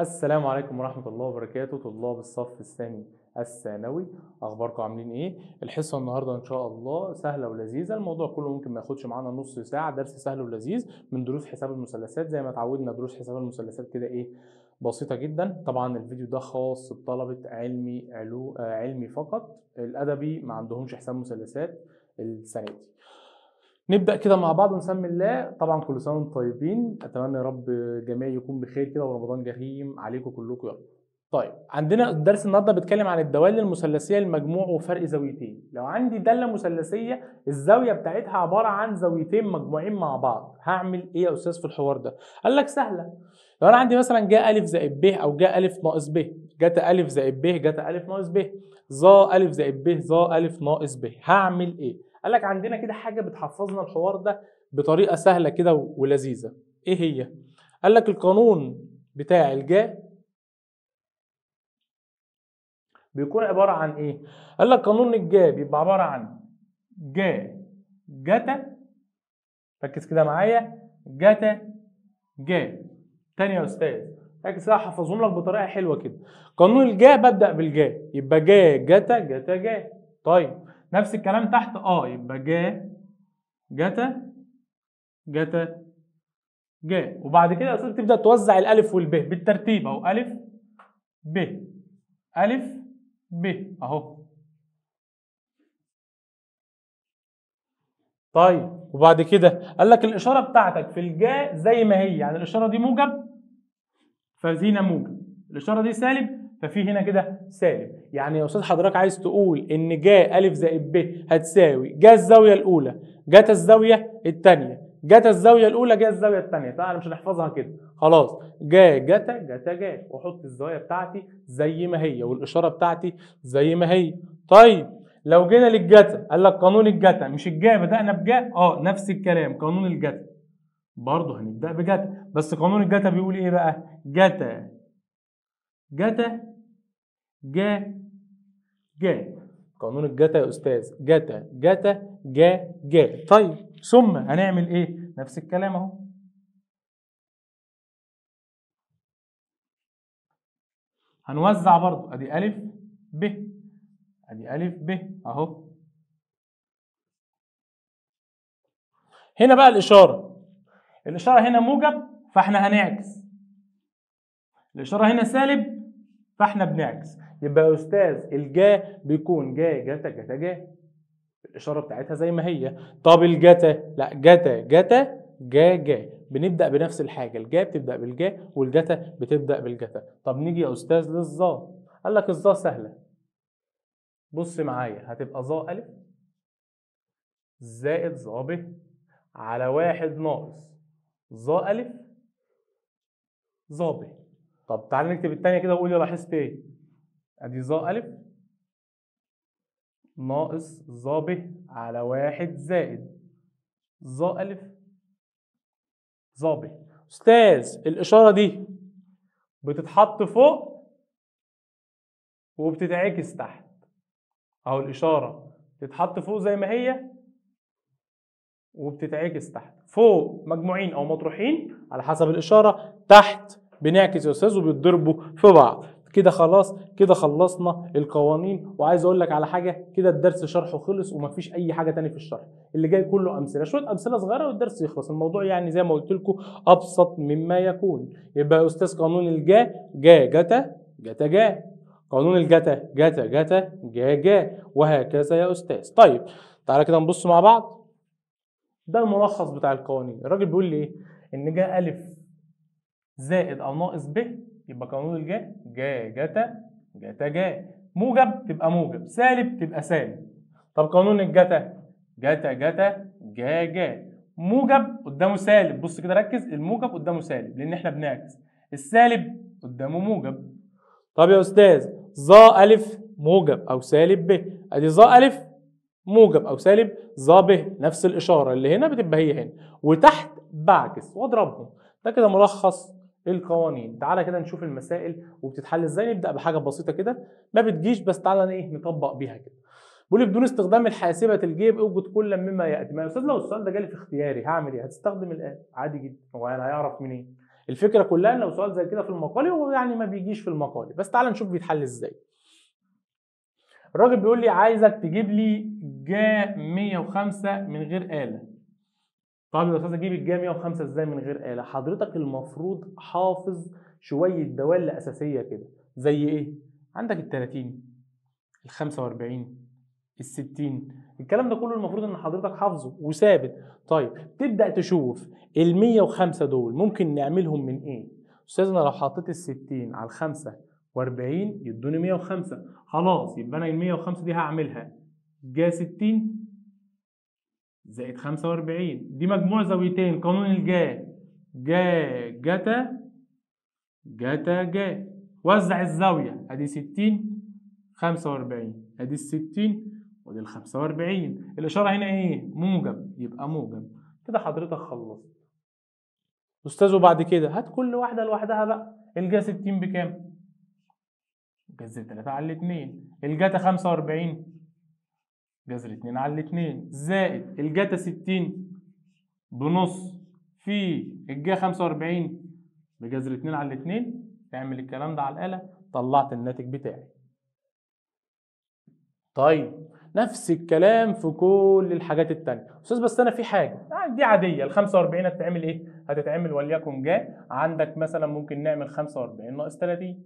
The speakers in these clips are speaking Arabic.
السلام عليكم ورحمة الله وبركاته طلاب الصف الثاني الثانوي. أخباركم عاملين إيه؟ الحصة النهاردة إن شاء الله سهلة ولذيذة. الموضوع كله ممكن ما ياخدش معانا نص ساعة. درس سهل ولذيذ من دروس حساب المثلثات. زي ما اتعودنا دروس حساب المثلثات كده إيه بسيطة جدا. طبعا الفيديو ده خاص بطلبة علمي علو آه، علمي فقط. الأدبي ما عندهمش حساب مثلثات السنة دي. نبدأ كده مع بعض ونسمي الله. طبعا كل سنة وأنتم طيبين. أتمنى يا رب جميع يكون بخير كده ورمضان كريم عليكم كلكم يا رب. طيب عندنا الدرس النهارده بيتكلم عن الدوال المثلثية المجموع وفرق زاويتين. لو عندي دالة مثلثية الزاوية بتاعتها عبارة عن زاويتين مجموعين مع بعض. هعمل إيه يا أستاذ في الحوار ده؟ قال لك سهلة. لو أنا عندي مثلا جاء ألف زائد ب أو جاء ألف ناقص ب. جت ألف زائد ب جت ألف ناقص ب. ظا ألف زائد ب ظا ألف ناقص ب. هعمل إيه؟ قال لك عندنا كده حاجة بتحفظنا الحوار ده بطريقة سهلة كده ولذيذة. إيه هي؟ قال لك القانون بتاع الجاء بيكون عبارة عن إيه؟ قال لك قانون الجاء بيبقى عبارة عن جاء جتا ركز كده معايا جتا جاء. تاني يا أستاذ ركز كده هحفظهم لك بطريقة حلوة كده. قانون الجاء ببدأ بالجاء يبقى جاء جتا جتا جاء. طيب نفس الكلام تحت آه يبقى جا جتا جتا جا وبعد كده يا أستاذ تبدأ توزع الألف والب بالترتيب اهو ألف ب. ألف ب. اهو. طيب وبعد كده قال لك الإشارة بتاعتك في الجا زي ما هي يعني الإشارة دي موجب فهنا موجب. الإشارة دي سالب ففي هنا كده سالب. يعني يا أستاذ حضرتك عايز تقول إن جا ألف زائد ب هتساوي جا الزاوية الأولى جت الزاوية الثانية جت الزاوية الأولى جا الزاوية الثانية. طبعا مش هنحفظها كده. خلاص. جا جتا جتا جا واحط الزاوية بتاعتي زي ما هي والإشارة بتاعتي زي ما هي. طيب لو جينا للجتا قال لك قانون الجتا. مش الجا بدأنا بجا؟ آه نفس الكلام قانون الجتا. برضه هنبدأ بجتا. بس قانون الجتا بيقول إيه بقى؟ جتا. جتا. جا. جا. قانون الجتا يا أستاذ. جتا. جتا. جا. جا. طيب. ثم هنعمل إيه؟ نفس الكلام أهو. هنوزع برضو أدي ألف ب أدي ألف ب أهو. هنا بقى الإشارة. الإشارة هنا موجب فإحنا هنعكس. الإشارة هنا سالب فإحنا بنعكس. يبقى يا أستاذ الجا بيكون جا جتا جتا جا. الإشارة بتاعتها زي ما هي. طب الجتا؟ لا جتا جتا جا جا. بنبدأ بنفس الحاجة. الجا بتبدأ بالجا والجتا بتبدأ بالجتا. طب نيجي يا أستاذ للظا. قال لك الظا سهلة. بص معايا هتبقى ظا ألف زائد ظا ب على واحد ناقص ظا ألف ظا ب. طب تعالى نكتب التانية كده وقول لي لاحظت إيه؟ أدي ظا ألف ناقص ظا ب على واحد زائد ظا ألف ظا ب. أستاذ الإشارة دي بتتحط فوق وبتتعكس تحت. أهو الإشارة. بتتحط فوق زي ما هي وبتتعكس تحت. فوق مجموعين أو مطروحين على حسب الإشارة تحت بنعكس يا أستاذ وبيتضربوا في بعض. كده خلاص كده خلصنا القوانين. وعايز أقول لك على حاجة كده الدرس شرحه خلص ومفيش أي حاجة تاني في الشرح. اللي جاي كله أمثلة شوية أمثلة صغيرة والدرس يخلص. الموضوع يعني زي ما قلت لكم أبسط مما يكون. يبقى يا أستاذ قانون الجا جا جتا جتا جا. قانون الجتا جتا جتا جا جا. وهكذا يا أستاذ. طيب تعالى كده نبص مع بعض. ده الملخص بتاع القوانين. الراجل بيقول لي إيه؟ إن جا ألف زائد أو ناقص ب يبقى قانون الجا جا جتا جتا جا. موجب تبقى موجب سالب تبقى سالب. طب قانون الجتا جتا جتا جا جا. موجب قدامه سالب. بص كده ركز الموجب قدامه سالب لأن إحنا بنعكس. السالب قدامه موجب. طب يا أستاذ ظا ألف موجب أو سالب ب أدي ظا ألف موجب أو سالب ظا ب نفس الإشارة اللي هنا بتبقى هي هنا. وتحت بعكس واضربهم. ده كده ملخص القوانين تعالى كده نشوف المسائل وبتتحل إزاي نبدأ بحاجة بسيطة كده. ما بتجيش بس تعالى إيه نطبق بيها كده. بيقول بدون استخدام الحاسبة الجيب أوجد كل مما يأتي. ما يا أستاذ لو السؤال ده جالي في اختياري هعمل إيه؟ هتستخدم الآلة عادي جدا. هو أنا هيعرف منين؟ الفكرة كلها إن لو سؤال زي كده في المقالي هو يعني ما بيجيش في المقالي. بس تعال نشوف بيتحل إزاي. الراجل بيقول لي عايزك تجيب لي جا 105 من غير آلة. طب يا أستاذ أجيب الجا 105 إزاي من غير آلة؟ حضرتك المفروض حافظ شوية دوال أساسية كده زي إيه؟ عندك ال 30 ال 45 ال 60 الكلام ده كله المفروض إن حضرتك حافظه وثابت. طيب تبدأ تشوف ال 105 دول ممكن نعملهم من إيه؟ أستاذنا لو حطيت ال 60 على ال 45 يدوني 105 خلاص يبقى أنا ال 105 دي هعملها. جا 60 زائد 45 دي مجموع زاويتين. قانون الجا. جا جتا جتا جا. وزع الزاوية. أدي 60 45 أدي ال 60 ودي ال 45 الإشارة هنا إيه؟ موجب. يبقى موجب. كده حضرتك خلصت. أستاذ وبعد كده هات كل واحدة لوحدها بقى. الجا 60 بكام؟ جذر 3 على 2 الجاتا 45 جذر 2 على 2 زائد الجاتا 60 بنص في الجا 45 بجذر 2 على 2 تعمل الكلام ده على الآلة. طلعت الناتج بتاعي. طيب نفس الكلام في كل الحاجات التانية. أستاذ بس أنا في حاجة. آه دي عادية. ال 45 هتتعمل إيه؟ هتتعمل وليكن جا عندك مثلا ممكن نعمل 45 ناقص 30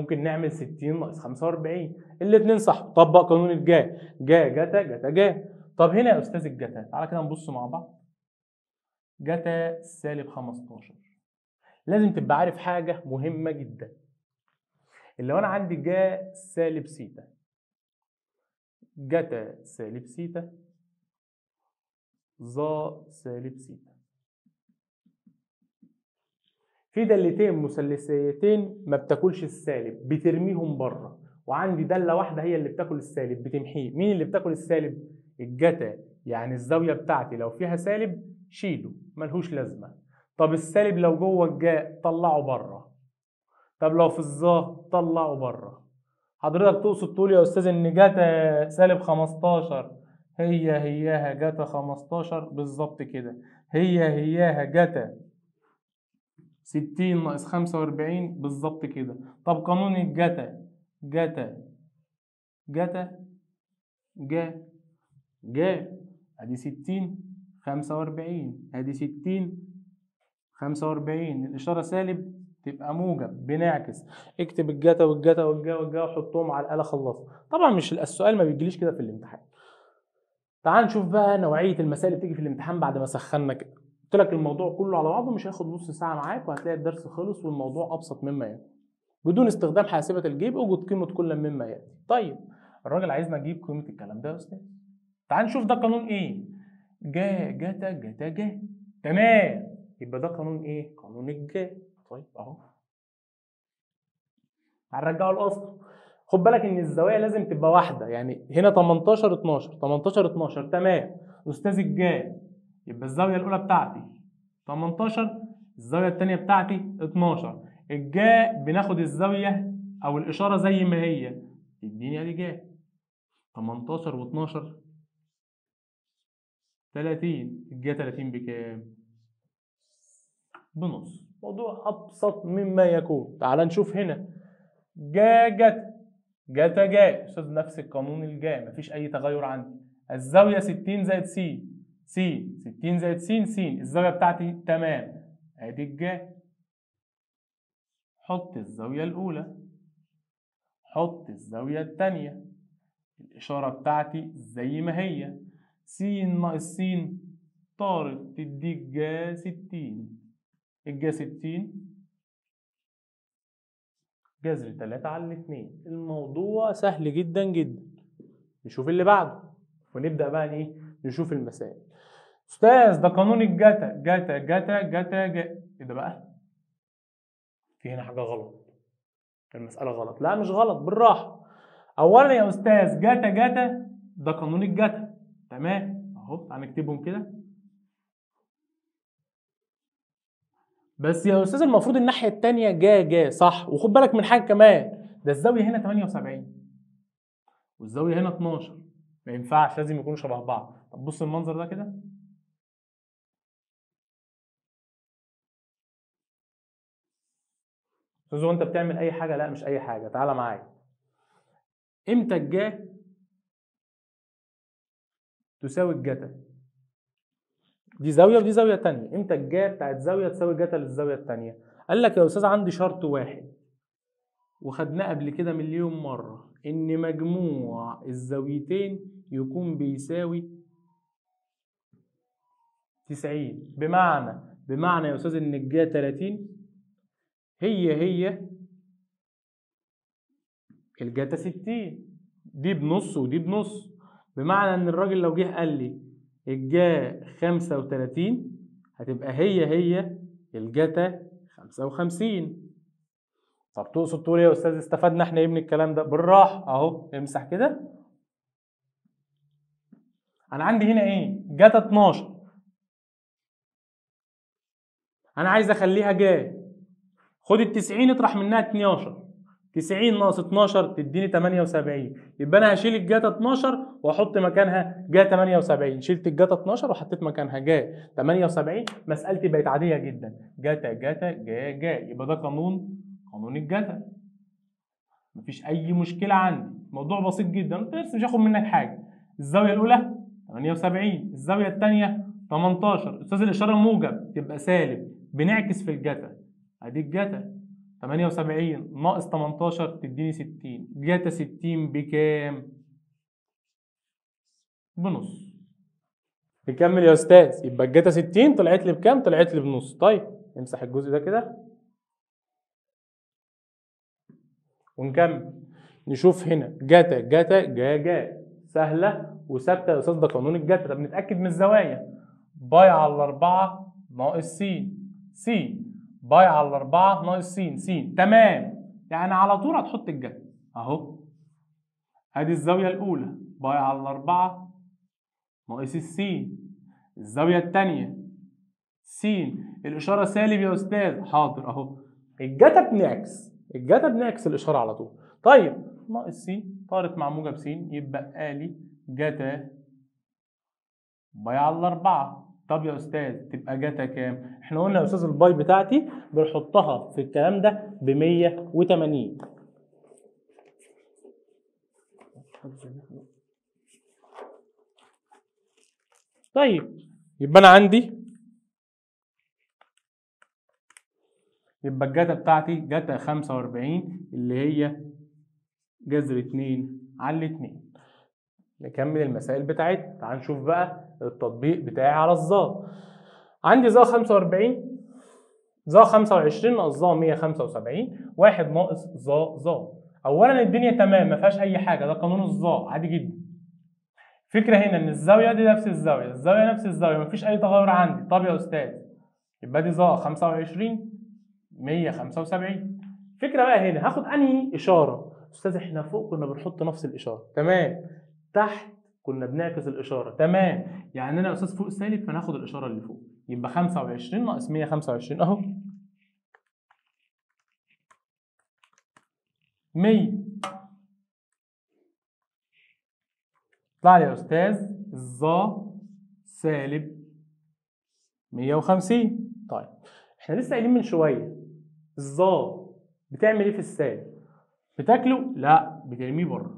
ممكن نعمل 60 ناقص 45 الاثنين صح. طبق قانون الجا جا جتا جتا جا طب هنا يا أستاذ الجتا تعالى كده نبص مع بعض. جتا سالب 15 لازم تبقى عارف حاجة مهمة جدا. اللي لو أنا عندي جا سالب سيتا. جتا سالب سيتا. ظا سالب سيتا. في دالتين مثلثيتين ما بتاكلش السالب بترميهم بره. وعندي داله واحدة هي اللي بتاكل السالب بتمحيه. مين اللي بتاكل السالب؟ الجتا. يعني الزاوية بتاعتي لو فيها سالب شيله ملهوش لازمة. طب السالب لو جوه الجاء طلعه بره. طب لو في الظا طلعه بره. حضرتك تقصد تقول يا أستاذ إن جاتا سالب 15 هي هياها جاتا 15 بالظبط كده. هي هياها جاتا 60 ناقص 45 بالظبط كده. طب قانون الجتا جتا جتا جا جا. ادي 60 45 ادي 60 45 الإشارة سالب تبقى موجب بنعكس. اكتب الجتا والجتا والجا والجا وحطهم على الآلة خلصت. طبعا مش السؤال ما بيجيليش كده في الامتحان. تعال نشوف بقى نوعية المسائل اللي بتيجي في الامتحان بعد ما سخنا كده. قلت لك الموضوع كله على بعضه مش هياخد نص ساعة معاك وهتلاقي الدرس خلص والموضوع أبسط مما يأتي. بدون استخدام حاسبه الجيب أوجد قيمة كل مما يأتي. طيب الراجل عايزنا نجيب قيمة الكلام ده يا أستاذ؟ تعال نشوف ده قانون إيه. جا جتا جتا جا تمام. يبقى ده قانون إيه؟ قانون الجا. طيب أهو. هنرجعه لأصله. خد بالك إن الزوايا لازم تبقى واحدة يعني هنا 18 12 18 12 تمام. أستاذ الجا. يبقى الزاوية الأولى بتاعتي 18 الزاوية الثانية بتاعتي 12 الجا بناخد الزاوية أو الإشارة زي ما هي. تديني أدي جا 18 و12 30 الجا 30 بكام؟ بنص. موضوع أبسط مما يكون. تعال نشوف هنا. جا جت. جتا جا أستاذ نفس القانون الجا مفيش أي تغير عندي. الزاوية 60 زائد س س 60 زائد س س الزاوية بتاعتي تمام. أدي الجا حط الزاوية الأولى. حط الزاوية الثانية الإشارة بتاعتي زي ما هي. س ناقص س طارت تديك جا 60 الجا 60 جذر 3 على 2 الموضوع سهل جدا جدا. نشوف اللي بعده. ونبدأ بقى إيه؟ نشوف المسائل. أستاذ ده قانون الجتا جتا جتا جتا جا إيه ده بقى؟ في هنا حاجة غلط. المسألة غلط. لا مش غلط بالراحة. اولا يا أستاذ جتا جتا ده قانون الجتا تمام؟ أهو تعال نكتبهم كده. بس يا أستاذ المفروض الناحية التانية جا جا صح. وخد بالك من حاجة كمان ده الزاوية هنا 78 والزاوية هنا 12 ما ينفعش لازم يكونوا شبه بعض. طب بص المنظر ده كده. هو انت بتعمل اي حاجة؟ لا مش اي حاجة. تعالى معايا. إمتى الجا تساوي الجتا؟ دي زاوية ودي زاوية تانية. إمتى الجا بتاعت زاوية تساوي جتا للزاوية التانية؟ قال لك يا أستاذ عندي شرط واحد. وخدناه قبل كده مليون مرة. إن مجموع الزاويتين يكون بيساوي 90 بمعنى بمعنى يا أستاذ إن الجا 30 هي هي الجاتا 60 دي بنص ودي بنص. بمعنى إن الراجل لو جه قال لي الجا 35 هتبقى هي هي الجاتا 55 طب تقصد تقول إيه يا أستاذ؟ استفدنا إحنا إيه من الكلام ده؟ بالراحة. أهو امسح كده. أنا عندي هنا إيه؟ جاتا 12 أنا عايز أخليها جا. خد ال 90 اطرح منها 12 90 ناقص 12 تديني 78 يبقى أنا هشيل الجاتا 12 وأحط مكانها جا 78 شلت الجاتا 12 وحطيت مكانها جا 78 مسألتي بقت عادية جدا. جاتا جاتا جا جا. يبقى ده قانون قانون الجاتا. مفيش أي مشكلة عندي. الموضوع بسيط جدا. بس مش هاخد منك حاجة. الزاوية الأولى 78 الزاوية الثانية 18 أستاذ الإشارة موجب تبقى سالب. بنعكس في الجاتا. ادي الجاتا 78 ناقص 18 تديني 60 جاتا 60 بكام؟ بنص. نكمل يا أستاذ. يبقى الجاتا 60 طلعت لي بكام؟ طلعت لي بنص. طيب امسح الجزء ده كده. ونكمل. نشوف هنا. جاتا جاتا جا جا. سهلة وثابتة يا أستاذ. ده قانون الجاتا. طب نتأكد من الزوايا. باي على الأربعة ناقص س س باي على الأربعة ناقص س س تمام. يعني على طول هتحط الجتا أهو. أدي الزاوية الأولى. باي على الأربعة ناقص السين الزاوية التانية. س الإشارة سالب يا أستاذ. حاضر. أهو. الجتا بنعكس الجتا بنعكس الإشارة على طول. طيب. ناقص س طارت مع موجب س يبقى لي جتا باي على الأربعة. طب يا أستاذ تبقى جتا كام؟ إحنا قلنا يا أستاذ الباي بتاعتي بنحطها في الكلام ده ب 180 طيب يبقى أنا عندي يبقى الجتا بتاعتي جتا 45 اللي هي جذر 2 على 2 نكمل المسائل بتاعتنا. تعال نشوف بقى التطبيق بتاعي على الظا عندي ظا 45 ظا 25 ناقص ظا 175 واحد ناقص ظا ظا اولا الدنيا تمام ما فيهاش أي حاجة ده قانون الظا عادي جدا. فكرة هنا إن الزاوية دي نفس الزاوية الزاوية نفس الزاوية مفيش أي تغير عندي. طب يا أستاذ يبقى دي ظا 25 175 فكرة بقى هنا هاخد أنهي إشارة؟ أستاذ إحنا فوق كنا بنحط نفس الإشارة. تمام. تحت كنا بنعكس الإشارة. تمام. يعني أنا أستاذ فوق سالب فناخد الإشارة اللي فوق. يبقى 25 ناقص 125 أهو. 100 طلع لي يا أستاذ الظا سالب 150 طيب. إحنا لسه قايلين من شوية. الظا بتعمل إيه في السالب؟ بتاكله؟ لا بترميه بره.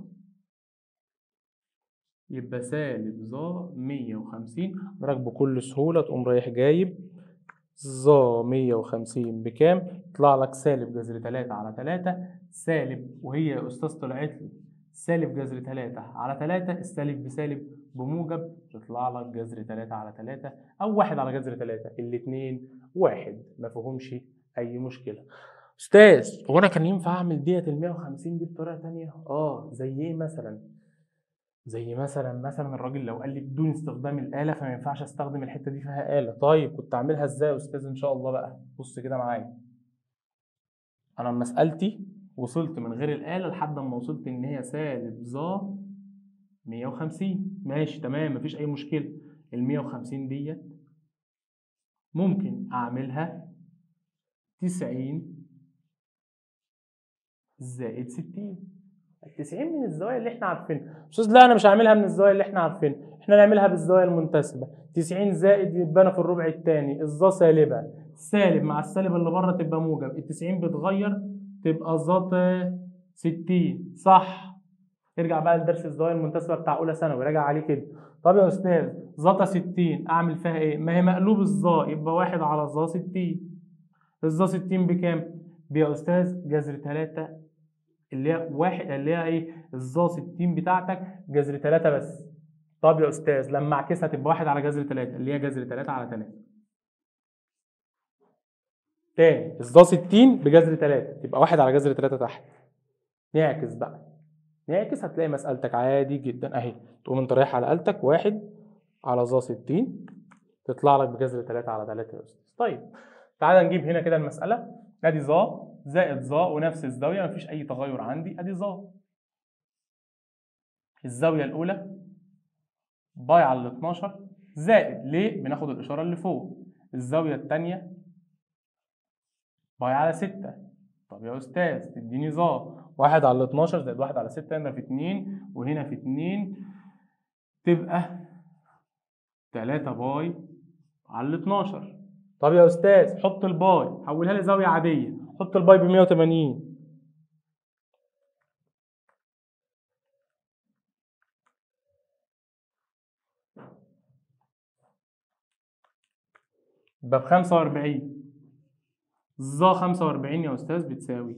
يبقى سالب ظا 150 راك بكل سهولة تقوم رايح جايب ظا 150 بكام؟ يطلع لك سالب جذر 3 على 3 سالب وهي يا أستاذ طلعت لي سالب جذر 3 على 3 السالب بسالب بموجب يطلع لك جذر 3 على 3 أو 1 على جذر 3 الاتنين واحد ما فيهمش أي مشكلة. أستاذ هو أنا كان ينفع أعمل ديت ال 150 دي بطريقة تانية؟ آه زي إيه مثلا؟ زي مثلا مثلا الراجل لو قال لي بدون استخدام الآلة فما ينفعش أستخدم الحتة دي فيها آلة، طيب كنت أعملها إزاي يا أستاذ إن شاء الله بقى؟ بص كده معايا. أنا مسألتي وصلت من غير الآلة لحد ما وصلت إن هي سالب ظا 150 ماشي تمام مفيش أي مشكلة. ال 150 ديت ممكن أعملها 90 زائد 60 90 من الزوايا اللي إحنا عارفينها. أستاذ لا أنا مش هعملها من الزوايا اللي إحنا عارفينها. إحنا نعملها بالزوايا المنتسبة. 90 زائد أنا في الربع الثاني الظا سالبة. سالب مع السالب اللي بره تبقى موجب. ال 90 بتغير تبقى زاتا 60 صح. ارجع بقى لدرس الزوايا المنتسبة بتاع أولى ثانوي. راجع عليه كده. طب يا أستاذ زاتا 60 أعمل فيها إيه؟ ما هي مقلوب الظا يبقى واحد على الظا 60 الظا 60 بكام؟ يا أستاذ جذر 3 اللي هي واحد اللي هي إيه الظا 60 بتاعتك جذر 3 بس. طب يا أستاذ لما اعكسها تبقى واحد على جذر 3 اللي هي جذر 3 على 3 تاني الظا 60 بجذر 3 تبقى واحد على جذر 3 تحت. نعكس بقى. نعكس هتلاقي مسألتك عادي جدا أهي. تقوم أنت رايح على آلتك واحد على ظا 60 تطلع لك بجذر 3 على 3 يا أستاذ. طيب تعالى نجيب هنا كده المسألة. ادي ظا زائد ظا ونفس الزاوية مفيش أي تغير عندي أدي ظا الزاوية الأولى باي على ال 12 زائد ليه؟ بناخد الإشارة اللي فوق. الزاوية التانية باي على 6 طب يا أستاذ تديني ظا واحد على ال 12 زائد واحد على 6 هنا في 2 وهنا في 2 تبقى 3 باي على ال 12 طب يا أستاذ حط الباي حولها لي زاوية عادية. حط الباي ب 180 يبقى ب 45 ظا 45 يا أستاذ بتساوي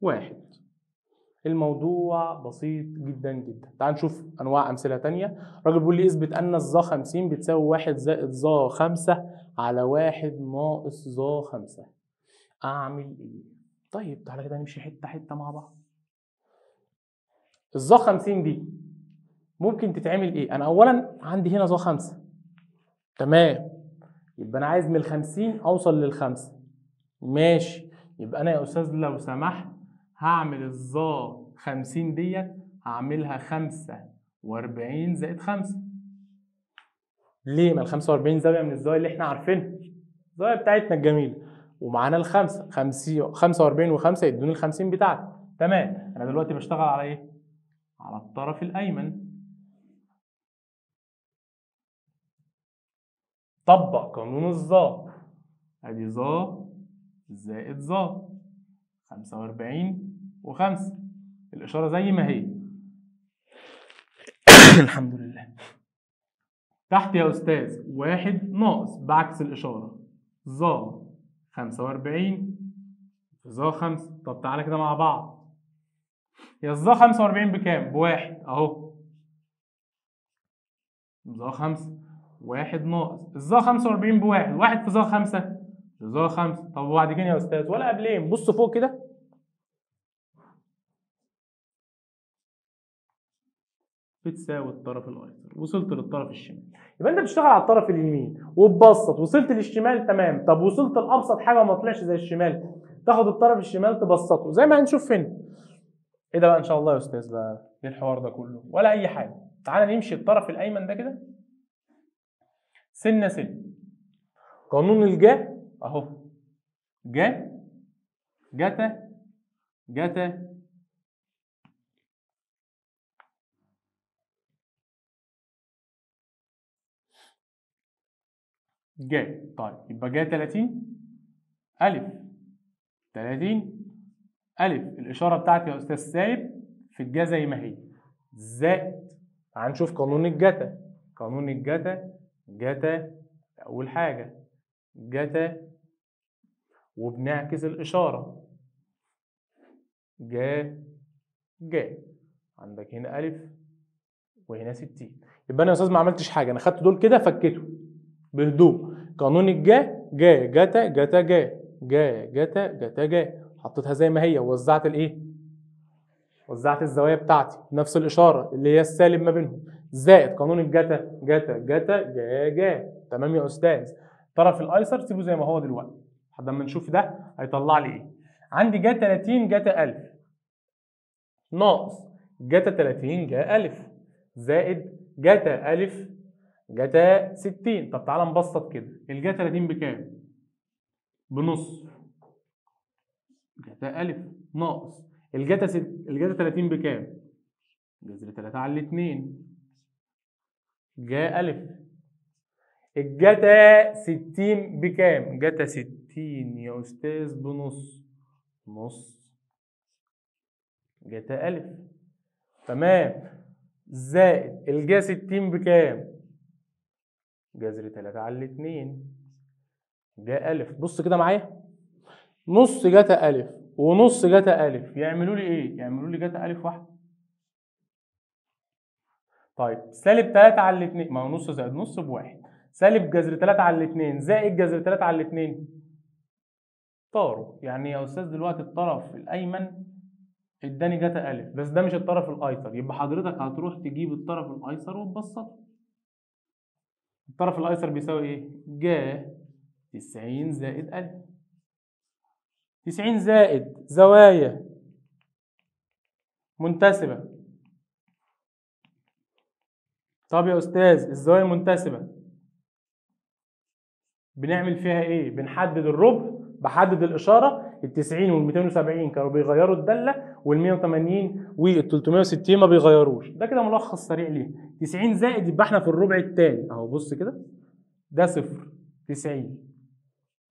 واحد. الموضوع بسيط جدا جدا. تعال نشوف أنواع أمثلة تانية. راجل بيقول لي اثبت أن الظا 50 بتساوي واحد زائد ظا 5 على واحد ناقص ظا 5 أعمل إيه؟ طيب تعالى كده نمشي حتة حتة مع بعض. الظا 50 دي ممكن تتعمل إيه؟ أنا اولا عندي هنا ظا 5 تمام. يبقى أنا عايز من ال 50 أوصل للخمسة. ماشي. يبقى أنا يا أستاذ لو سمحت هعمل الظا 50 ديت هعملها 45 زائد 5 ليه؟ ما ال 45 زاوية من الزاويه اللي إحنا عارفينها. الزاويه بتاعتنا الجميلة. ومعانا الخمسة. 50 45 و5 يدوني ال 50 بتاعتي تمام. أنا دلوقتي بشتغل على إيه؟ على الطرف الأيمن. طبق قانون الظا أدي ظا زائد ظا 45 و5 الإشارة زي ما هي. الحمد لله. تحت يا أستاذ واحد ناقص بعكس الإشارة. ظا 45 ظا 5 طب تعالى كده مع بعض. هي الظا 45 بكام؟ بواحد أهو. ظا 5 واحد ناقص. الظا 45 بواحد واحد في ظا 5 ظا 5 طب وبعد كده يا أستاذ ولا قبلين؟ بص فوق كده. بتساوي الطرف الأيسر. وصلت للطرف الشمال. يبقى أنت بتشتغل على الطرف اليمين وتبسط وصلت للشمال تمام. طب وصلت لأبسط حاجة وما طلعش زي الشمال تاخد الطرف الشمال تبسطه. زي ما هنشوف هنا. إيه ده بقى؟ إن شاء الله يا أستاذ بقى إيه الحوار ده كله؟ ولا أي حاجة. تعالى نمشي الطرف الأيمن ده كده. سنة سنه قانون الجا. أهو. جا. جتا جتا جا طيب يبقى جا 30 ألف. 30 ألف. الإشارة بتاعتي يا أستاذ سالب في الجا زي ما هي. زائد هنشوف قانون الجتا. قانون الجتا. جتا أول حاجة. جتا وبنعكس الإشارة. جا جا. عندك هنا ألف وهنا 60 يبقى أنا يا أستاذ ما عملتش حاجة. أنا خدت دول كده فكيتهم. بهدوء. قانون الجا جا جتا جتا جا جا جتا جتا جا حطيتها زي ما هي ووزعت الإيه؟ وزعت الزوايا بتاعتي نفس الإشارة اللي هي السالب ما بينهم. زائد قانون الجتا جتا جتا جا جا تمام يا أستاذ. الطرف الأيسر سيبه زي ما هو دلوقتي. لحد ما نشوف ده هيطلع لي إيه. عندي جا 30 جتا 1000 ناقص جتا 30 جا 1000 زائد جتا ألف جتا 60 طب تعالى نبسط كده. الجا 30 بكام؟ بنص. جتا ألف. ناقص. الجتا ست... الجتا 30 بكام؟ جذر 3 على الاتنين. جا ألف. الجتا 60 بكام؟ جتا 60 يا أستاذ. بنص. نص. جتا ألف. تمام. زائد. الجا 60 بكام؟ جذر 3 على الاتنين. جا ألف. بص كده معايا. نص جتا ألف ونص جتا ألف. يعملوا لي إيه؟ يعملوا لي جتا ألف واحدة. طيب سالب 3 على الاتنين. ما هو نص زائد نص بواحد. سالب جذر 3 على الاتنين. زائد جذر 3 على الاتنين. طاروا. يعني يا أستاذ دلوقتي الطرف الأيمن اداني جتا ألف. بس ده مش الطرف الأيسر. يبقى حضرتك هتروح تجيب الطرف الأيسر وتبسطه. الطرف الأيسر بيساوي إيه؟ جا 90 زائد الف 90 زائد زوايا منتسبة. طب يا أستاذ الزوايا المنتسبة بنعمل فيها إيه؟ بنحدد الربع بحدد الإشارة ال 90 وال 270 كانوا بيغيروا الداله وال 180 وال 360 ما بيغيروش. ده كده ملخص سريع ليه. 90 زائد يبقى إحنا في الربع الثاني أهو بص كده. ده صفر. 90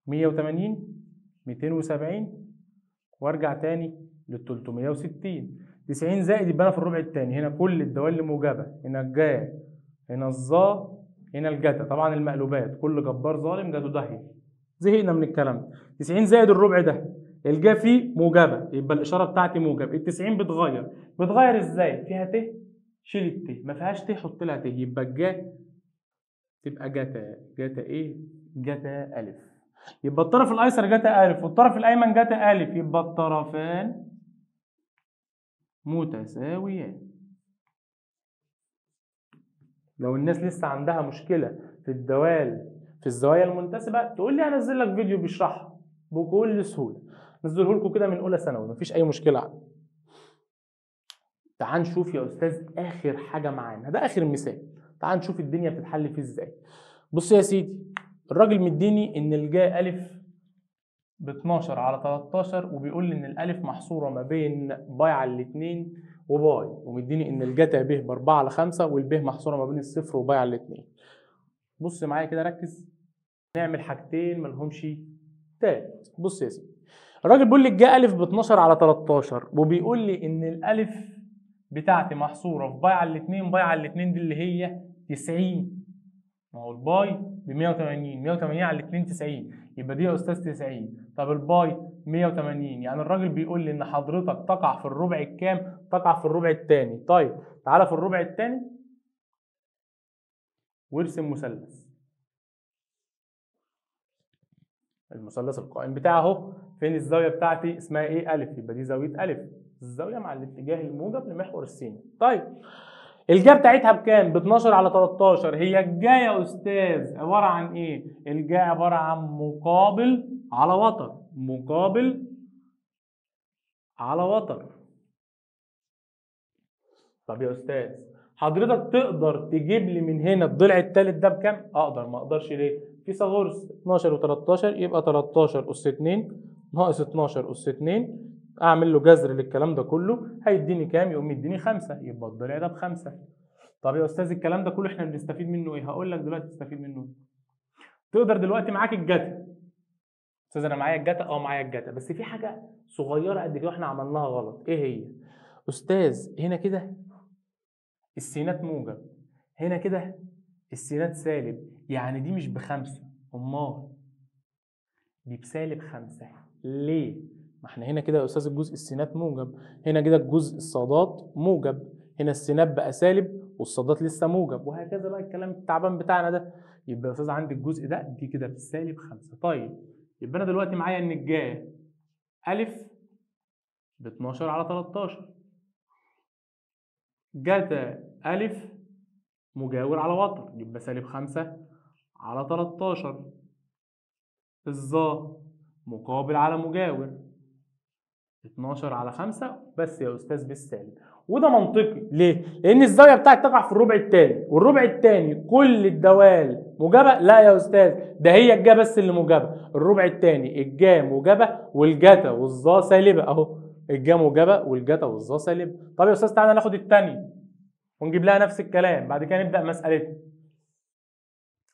180 270 وارجع تاني لل 360 90 زائد يبقى أنا في الربع الثاني هنا كل الدوال موجبه هنا الجا هنا الظا هنا الجتا. طبعا المقلوبات. كل جبار ظالم جاته داهية. زهقنا من الكلام. ده 90 زائد الربع ده الجا فيه موجبة. يبقى الإشارة بتاعتي موجب ال 90 بتغير. بتغير إزاي؟ فيها ت شيل الت. ما فيهاش ت حط لها ت. يبقى الجا تبقى جتا جتا إيه؟ جتا ألف. يبقى الطرف الأيسر جتا ألف والطرف الأيمن جتا ألف. يبقى الطرفان متساويان. لو الناس لسه عندها مشكلة في الدوال في الزوايا المنتسبة تقول لي هنزل لك فيديو بيشرحها بكل سهولة. نزله لكم كده من أولى ثانوي مفيش أي مشكلة تعال نشوف يا أستاذ آخر حاجة معانا. ده آخر مثال. تعال نشوف الدنيا بتتحل فيه إزاي. بص يا سيدي الراجل مديني إن الجاء ألف ب 12 على 13 وبيقول لي إن الألف محصورة ما بين باي على الاثنين وباي ومديني إن الجتا ب ب 4 على 5 والب محصورة ما بين الصفر وباي على الاثنين بص معايا كده ركز. نعمل حاجتين ملهمش تالت بص يا سيدي الراجل بيقول لي الجا ألف ب 12 على 13 وبيقول لي إن الألف بتاعتي محصورة في باي على الاثنين باي على الاثنين دي اللي هي 90 ما هو الباي ب 180 180 على الاثنين 90 يبقى دي يا أستاذ 90 طب الباي 180 يعني الراجل بيقول لي إن حضرتك تقع في الربع الكام؟ تقع في الربع الثاني طيب تعالى في الربع الثاني وارسم مثلث المثلث القائم بتاعه اهو فين الزاوية بتاعتي؟ اسمها إيه؟ ألف. يبقى دي زاوية ألف. الزاوية مع الاتجاه الموجب لمحور السين. طيب الجا بتاعتها بكام؟ ب 12 على 13 هي الجا يا أستاذ عبارة عن إيه؟ الجا عبارة عن مقابل على وتر. مقابل على وتر. طب يا أستاذ حضرتك تقدر تجيب لي من هنا الضلع الثالث ده بكام؟ أقدر ما أقدرش ليه؟ فيثاغورس 12 و13 يبقى 13 اس 2 ناقص 12 اس 2 أعمل له جذر للكلام ده كله هيديني كام؟ يقوم يديني 5 يبقى الضلع ده بخمسة. طب يا أستاذ الكلام ده كله إحنا بنستفيد منه إيه؟ هقول لك دلوقتي تستفيد منه إيه. تقدر دلوقتي معاك الجتا أستاذ أنا معايا الجتا آه معايا الجتا بس في حاجة صغيرة قد كده إحنا عملناها غلط. إيه هي؟ أستاذ هنا كده السينات موجب هنا كده السينات سالب يعني دي مش بخمسة. أمال. دي بسالب خمسة. ليه؟ ما إحنا هنا كده يا أستاذ الجزء السينات موجب. هنا كده الجزء الصادات موجب. هنا السينات بقى سالب والصادات لسه موجب. وهكذا بقى الكلام التعبان بتاعنا ده. يبقى يا أستاذ عندي الجزء ده دي كده بسالب خمسة. طيب يبقى أنا دلوقتي معايا ان الجا ألف ب 12 على 13 جتا ألف مجاور على وتر يبقى سالب خمسة على 13 الظا مقابل على مجاور 12 على 5 بس يا أستاذ بالسالب. وده منطقي. ليه؟ لأن الزاوية بتاعتك تقع في الربع الثاني والربع الثاني كل الدوال موجبة لا يا أستاذ ده هي الجا بس اللي موجبة الربع الثاني الجا موجبة والجتا والظا سالبة. أهو الجا موجبة والجتا والظا سالبة طب يا أستاذ تعالى ناخد الثانية ونجيب لها نفس الكلام بعد كده نبدأ مسألتنا.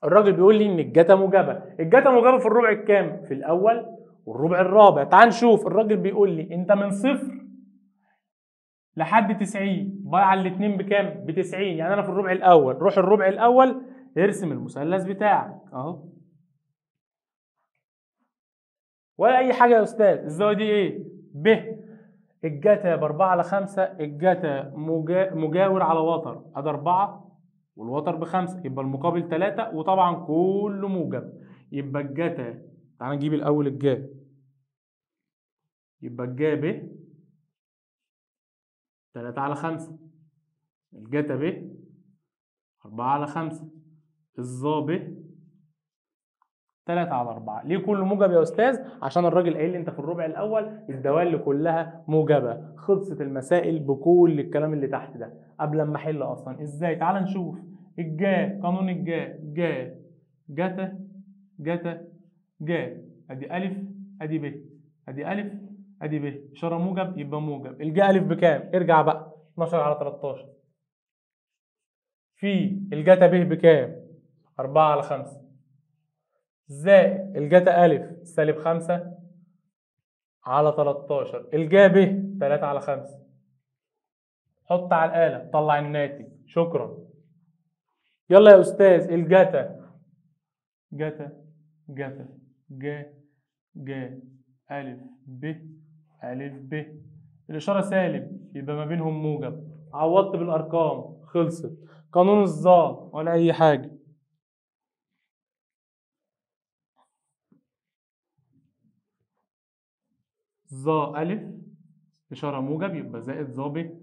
الراجل بيقول لي إن الجتا موجبه الجتا موجبه في الربع الكام؟ في الأول والربع الرابع. تعال نشوف. الراجل بيقول لي أنت من صفر لحد 90 ضايع الاثنين بكام؟ ب 90 يعني أنا في الربع الأول. روح الربع الأول ارسم المثلث بتاعك. أهو. ولا أي حاجة يا أستاذ. الزاوية دي إيه؟ ب. الجتا ب 4 على 5 الجتا مجا... مجاور على وتر. أدي 4 والوتر بخمسة يبقى المقابل 3 وطبعا كله موجب. يبقى الجتا تعال نجيب الأول الجا يبقى الجا ب 3 على 5 الجتا ب 4 على 5 الظا ب 3 على 4 ليه كله موجب يا أستاذ؟ عشان الراجل قايل لي أنت في الربع الأول الدوال كلها موجبة. خلصت المسائل بكل الكلام اللي تحت ده. قبل ما أحل أصلا. إزاي؟ تعال نشوف. الجا قانون الجا جا جتا جتا جا أدي ألف. أدي ب. أدي ألف. أدي ب. إشارة موجب يبقى موجب. الجا ألف بكام؟ ارجع بقى. 12 على 13 في الجتا ب بكام؟ 4 على 5 زائد الجتا ألف سالب خمسة على 13 الجا ب 3 على 5 حط على الآلة طلع الناتج. شكرا. يلا يا أستاذ الجتا جتا جتا جا جا ألف ب ألف ب. الإشارة سالب يبقى ما بينهم موجب. عوضت بالأرقام خلصت. قانون الظا ولا أي حاجة. ظا ألف إشارة موجب يبقى زائد ظا ب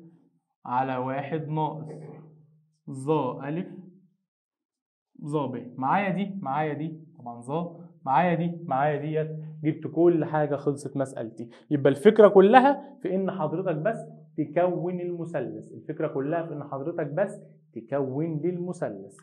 على واحد ناقص. ظا ألف ظا ب. معايا دي؟ معايا دي. طبعا ظا معايا دي؟ معايا ديت جبت كل حاجة خلصت مسألتي. يبقى الفكرة كلها في إن حضرتك بس تكون المثلث. الفكرة كلها في إن حضرتك بس تكون لي المثلث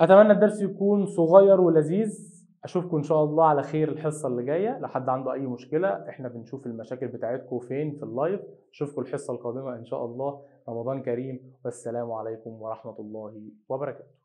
أتمنى الدرس يكون صغير ولذيذ. أشوفكم إن شاء الله على خير الحصة اللي جاية. لو حد عنده أي مشكلة إحنا بنشوف المشاكل بتاعتكم فين في اللايف أشوفكم الحصة القادمة إن شاء الله. رمضان كريم. والسلام عليكم ورحمة الله وبركاته.